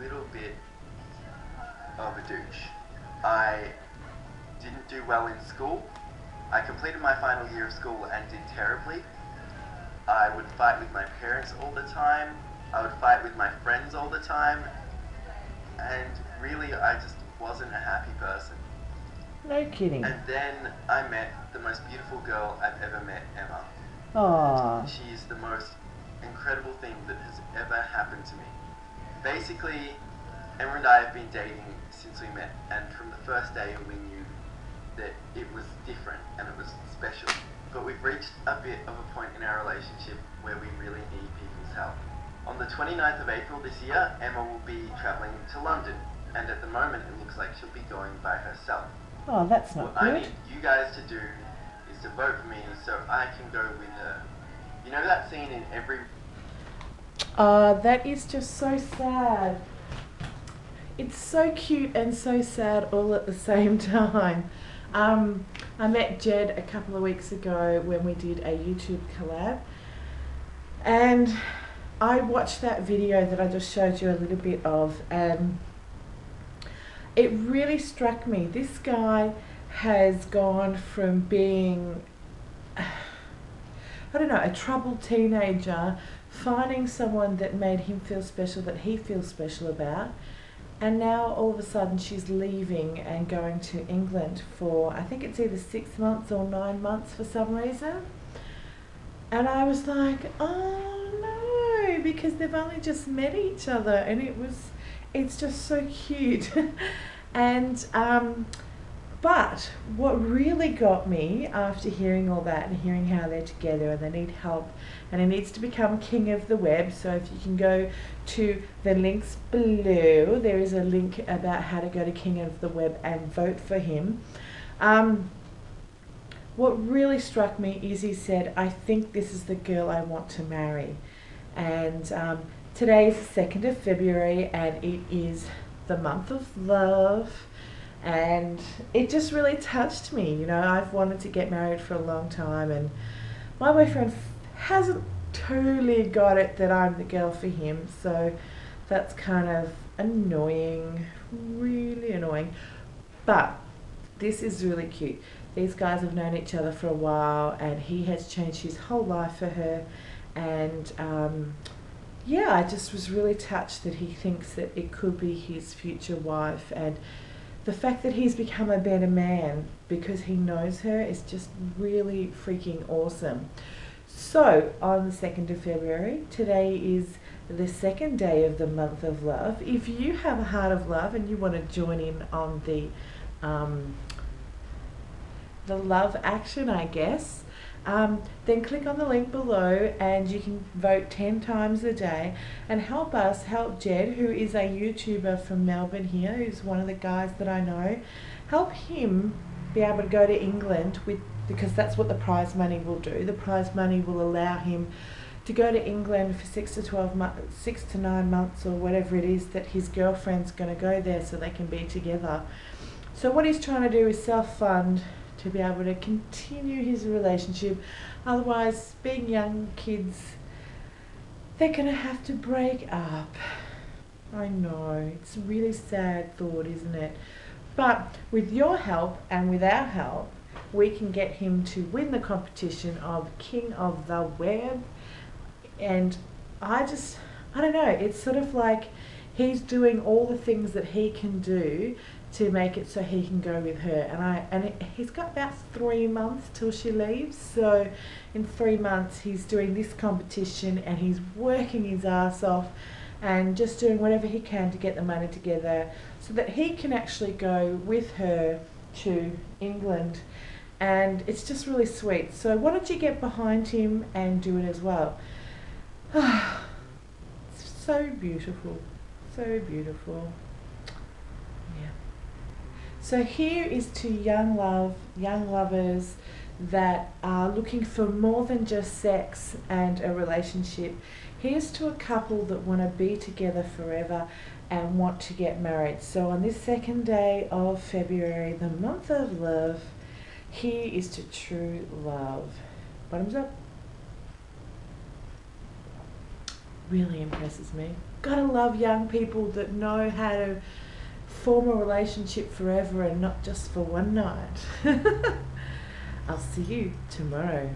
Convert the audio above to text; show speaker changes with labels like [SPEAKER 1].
[SPEAKER 1] little bit of a douche. I didn't do well in school. I completed my final year of school and did terribly. I would fight with my parents all the time. I would fight with my friends all the time. And really, I just wasn't a happy person.
[SPEAKER 2] No kidding.
[SPEAKER 1] And then I met the most beautiful girl I've ever met, Emma.
[SPEAKER 2] Aw.
[SPEAKER 1] She's the most incredible thing that has ever happened to me. Basically, Emma and I have been dating since we met, and from the first day we knew that it was different and it was special. But we've reached a bit of a point in our relationship where we really need people's help. On the 29th of April this year, Emma will be travelling to London, and at the moment it looks like she'll be going by herself.
[SPEAKER 2] Oh, that's not
[SPEAKER 1] What I need you guys to do is to vote for me so I can go with her. You know that scene in every
[SPEAKER 2] Uh, that is just so sad. It's so cute and so sad all at the same time. Um, I met Ged a couple of weeks ago when we did a YouTube collab, and I watched that video that I just showed you a little bit of, and it really struck me. This guy has gone from being, I don't know, a troubled teenager finding someone that made him feel special that he feels special about and now all of a sudden she's leaving and going to England for I think it's either six months or nine months for some reason. And I was like oh no because they've only just met each other and it was it's just so cute. And um, but what really got me after hearing all that and hearing how they're together and they need help and he needs to become king of the web. So if you can go to the links below, there is a link about how to go to king of the web and vote for him. Um, what really struck me is he said, I think this is the girl I want to marry. And um, today is the 2nd of February and it is the month of love and it just really touched me. You know, I've wanted to get married for a long time, and my boyfriend hasn't totally got it that I'm the girl for him, so that's kind of annoying, really annoying. But this is really cute. These guys have known each other for a while, and he has changed his whole life for her, and um, yeah, I just was really touched that he thinks that it could be his future wife, and the fact that he's become a better man because he knows her is just really freaking awesome. So, on the 2nd of February, today is the second day of the month of love. If you have a heart of love and you want to join in on the um, the love action, I guess, um, then click on the link below and you can vote 10 times a day and help us help Ged, who is a YouTuber from Melbourne here, who's one of the guys that I know, help him be able to go to England with because that's what the prize money will do. The prize money will allow him to go to England for six to twelve months, six to nine months, or whatever it is that his girlfriend's going to go there so they can be together. So what he's trying to do is self-fund to be able to continue his relationship. Otherwise, being young kids, they're going to have to break up. I know, it's a really sad thought, isn't it? But with your help and with our help, we can get him to win the competition of King of the Web. And I just, I don't know, it's sort of like he's doing all the things that he can do to make it so he can go with her. And I and it, he's got about three months till she leaves. So in three months, he's doing this competition and he's working his ass off and just doing whatever he can to get the money together so that he can actually go with her to England. And it's just really sweet. So why don't you get behind him and do it as well? so beautiful. So beautiful. Yeah. So here is to young love, young lovers that are looking for more than just sex and a relationship. Here's to a couple that want to be together forever and want to get married. So on this second day of February, the month of love, here is to true love. Bottoms up. Really impresses me. Gotta love young people that know how to form a relationship forever and not just for one night. I'll see you tomorrow.